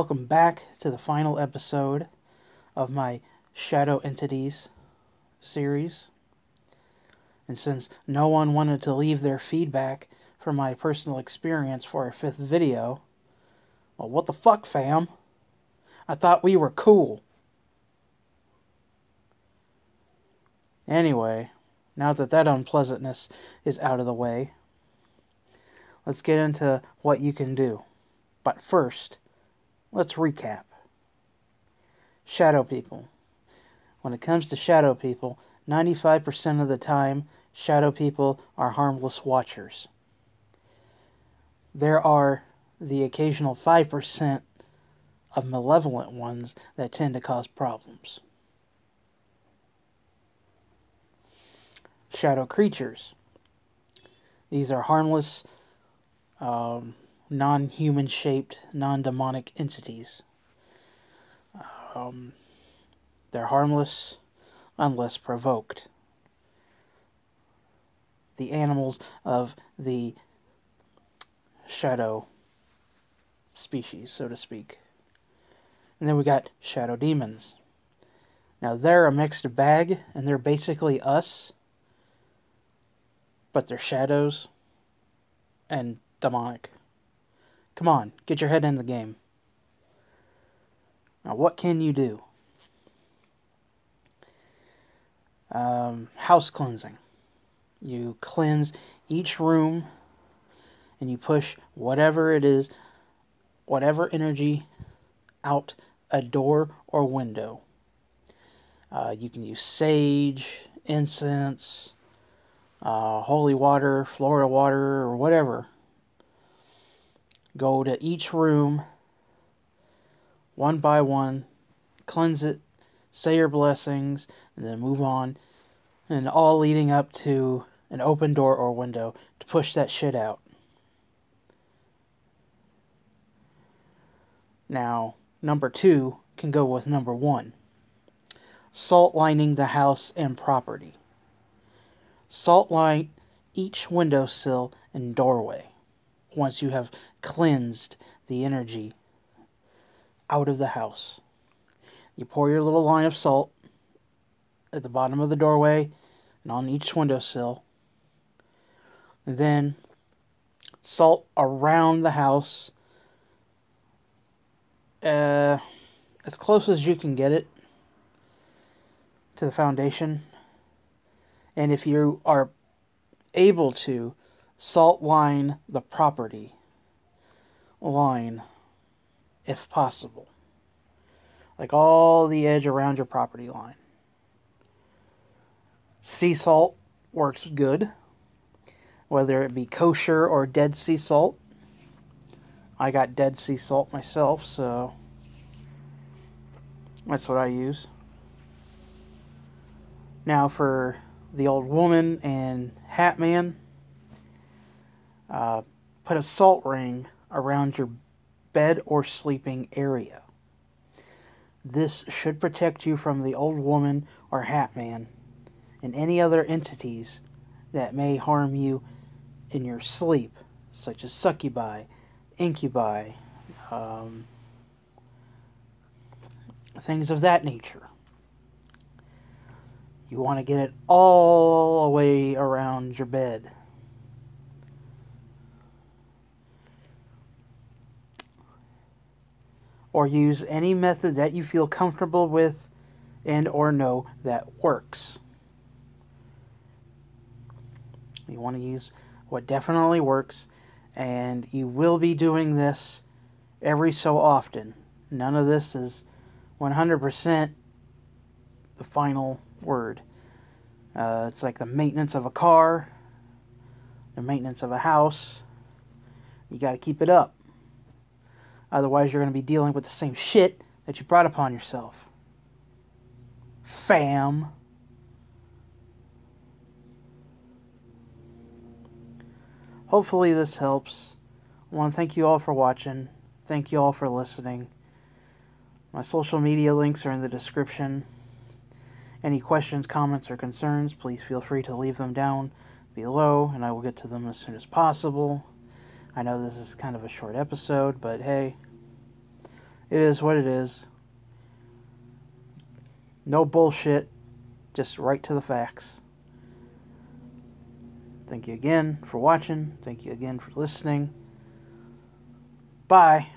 Welcome back to the final episode of my Shadow Entities series. And since no one wanted to leave their feedback for my personal experience for a fifth video, well, what the fuck, fam? I thought we were cool. Anyway, now that that unpleasantness is out of the way, let's get into what you can do. But first, let's recap. Shadow people. When it comes to shadow people, 95% of the time, shadow people are harmless watchers. There are the occasional 5% of malevolent ones that tend to cause problems. Shadow creatures. These are harmless, um, non human shaped, non demonic entities. Um, they're harmless unless provoked. The animals of the shadow species, so to speak. And then we got shadow demons. Now they're a mixed bag, and they're basically us, but they're shadows and demonic. Come on, get your head in the game. Now, what can you do? Um, house cleansing. You cleanse each room and you push whatever it is, whatever energy out a door or window. Uh, you can use sage, incense, uh, holy water, Florida water, or whatever. Go to each room one by one, cleanse it, say your blessings, and then move on. And all leading up to an open door or window to push that shit out. Now, number two can go with number one salt lining the house and property. Salt line each windowsill and doorway once you have cleansed the energy out of the house. You pour your little line of salt at the bottom of the doorway and on each windowsill. And then salt around the house uh, as close as you can get it to the foundation. And if you are able to, salt line the property line if possible. Like all the edge around your property line. Sea salt works good, whether it be kosher or dead sea salt. I got dead sea salt myself, so that's what I use. Now for the old woman and hat man, uh, put a salt ring around your bed or sleeping area. This should protect you from the old woman or hat man and any other entities that may harm you in your sleep, such as succubi, incubi, um, things of that nature. You want to get it all the way around your bed. Or use any method that you feel comfortable with and or know that works. You want to use what definitely works, and you will be doing this every so often. None of this is 100% the final word. Uh, it's like the maintenance of a car, the maintenance of a house. You got to keep it up. Otherwise, you're going to be dealing with the same shit that you brought upon yourself. Fam. Hopefully, this helps. I want to thank you all for watching. Thank you all for listening. My social media links are in the description. Any questions, comments, or concerns, please feel free to leave them down below, and I will get to them as soon as possible. I know this is kind of a short episode, but hey, It is what it is. No bullshit. Just right to the facts. Thank you again for watching. Thank you again for listening. Bye.